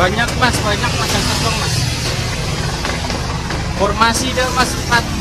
banyak mas. Banyak mas. Yang mas. Formasi dia mas. 4